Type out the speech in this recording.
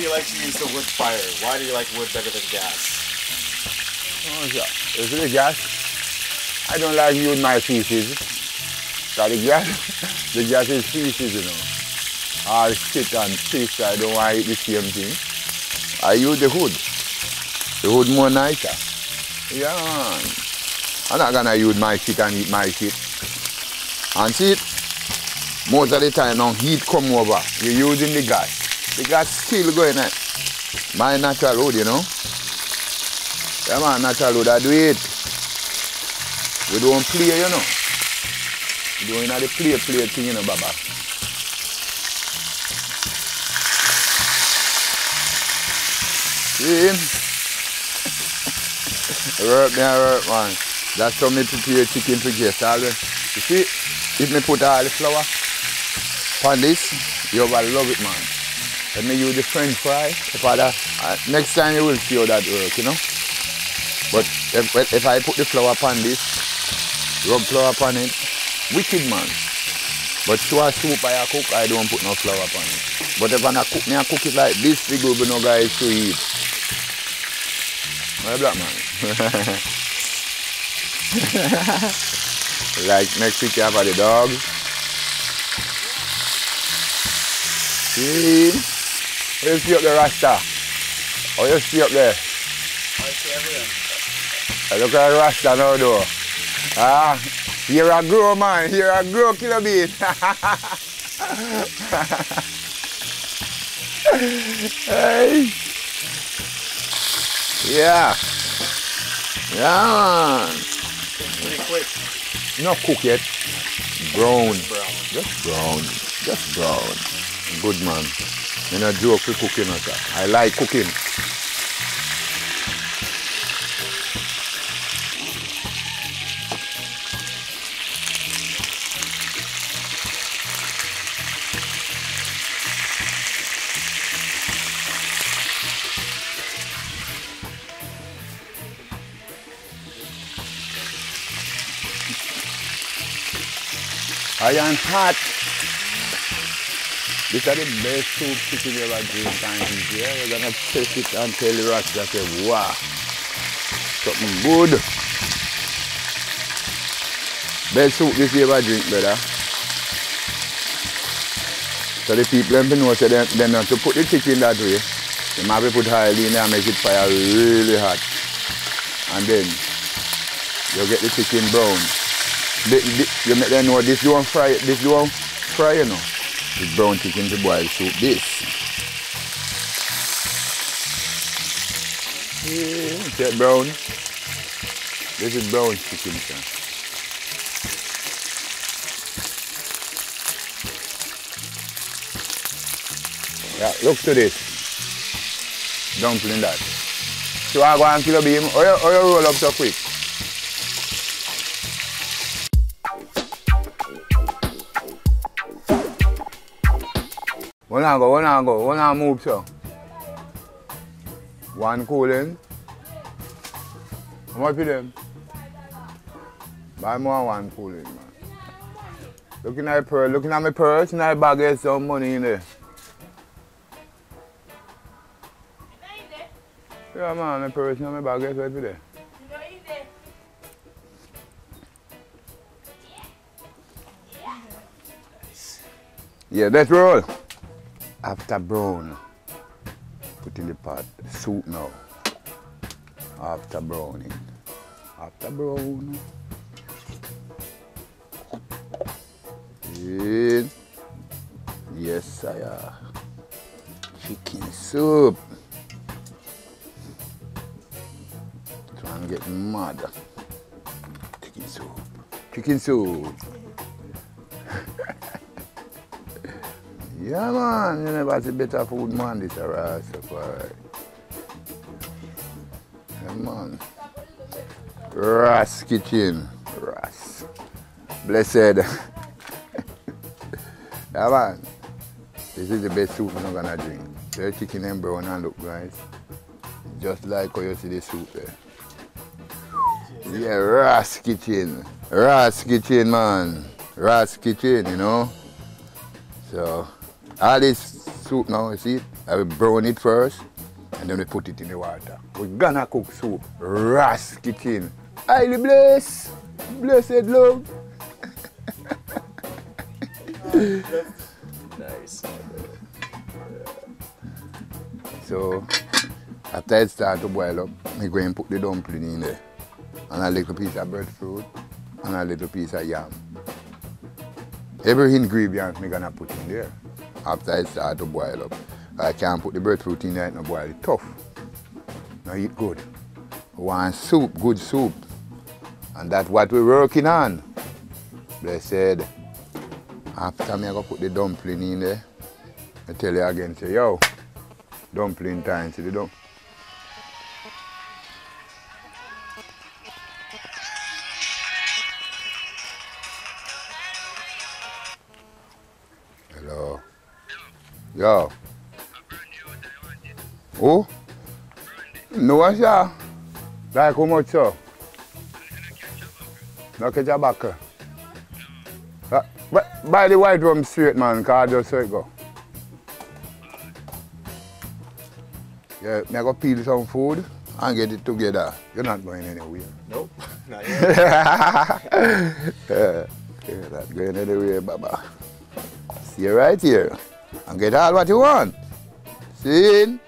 do you like to use the wood fire? Why do you like wood better than gas? Oh, yeah. Is it gas? I don't like use my feces. Cause the gas, the gas is feces, you know. All shit and piss, I don't want to eat the same thing. I use the hood. The hood more nicer. Yeah. I'm not gonna use my shit and eat my shit. And see? Most of the time now heat come over. You're using the gas. The gas still going on. My natural road, you know. Yeah man, natural road, I do it. We don't play, you know. We don't you know, the play play thing, you know, Baba. See? work I work, man. That's how me prepare chicken for guests. You see, if me put all the flour on this, you will love it, man. Let me use the french fry. If I, uh, next time you will see how that work, you know. But if, if I put the flour upon this, rub flour upon it, wicked, man. But to a soup I cook, I don't put no flour upon it. But if I cook me, I cook it like this, it will be no guys to eat. My black man. like next week you have the dogs. See? Where you see up the rasta? Oh, you see up there? I see everything. I look at the rasta now though. Ah, you're a grow man, you're a grow killer beat. hey. Yeah. Yeah, man. Pretty quick. Not cook yet. Brown. Brown. Just brown. Just brown. Good man. You know, joke for cooking. I like cooking. Iron hot. This is the best soup chicken you ever drink and. Yeah, you're gonna taste it and tell the rest that say, wow, something good. Best soup this you ever drink, brother. So the people them know say they, they not to put the chicken that way. They might put oil in there and make it fire really hot. And then you get the chicken brown. The, the, you make them know this don't fry, this don't fry, you know. This brown chicken to boil soup. This. Mm, yeah, see that brown? This is brown chicken, sir. Yeah, look to this. Dumpling that. So I go and kill a beam. You, or you roll up so quick. One I go, one I go, one I move so. One cooling. How much for them? Buy more one cooling, man. Looking at my purse, looking at my purse, and I bag there's some money in there. Yeah man, my purse in my bag is right there. Yeah, let's roll. After brown, put in the pot. Soup now. After browning. After brown. Yeah. Yes, sire. Chicken soup. Try and get mad. Chicken soup. Chicken soup. Yeah, man, you never see better food, man. This is Rastafari. Yeah, man. Ras Kitchen. Ras. Blessed. yeah, man. This is the best soup I'm gonna drink. The chicken and brown and look, guys. Just like how you see the soup there. Yeah, Ras Kitchen. Ras Kitchen, man. Ras Kitchen, you know. So, all this soup now, you see? I will brown it first and then we put it in the water. We're gonna cook soup. Ras kitchen. Highly blessed. Blessed love. Nice. So after it start to boil up, me go and put the dumpling in there. And a little piece of breadfruit and a little piece of yam. Every ingredient me gonna put in there after it start to boil up. I can't put the breadfruit in there, it no boil it tough. Now eat good. We want soup, good soup. And that's what we're working on. Blessed. After me I go put the dumpling in there, I tell you again, say, yo, dumpling time, see the dump. Yo. Who? No one, sir. Like how much, sir? No catch a back. Uh, but buy the white rum straight, man, because I just so it go. Yeah, me I go peel some food and get it together. You're not going anywhere. Nope. Not yet. yeah, you're not going anywhere, Baba. See you right here and get all what you want. See?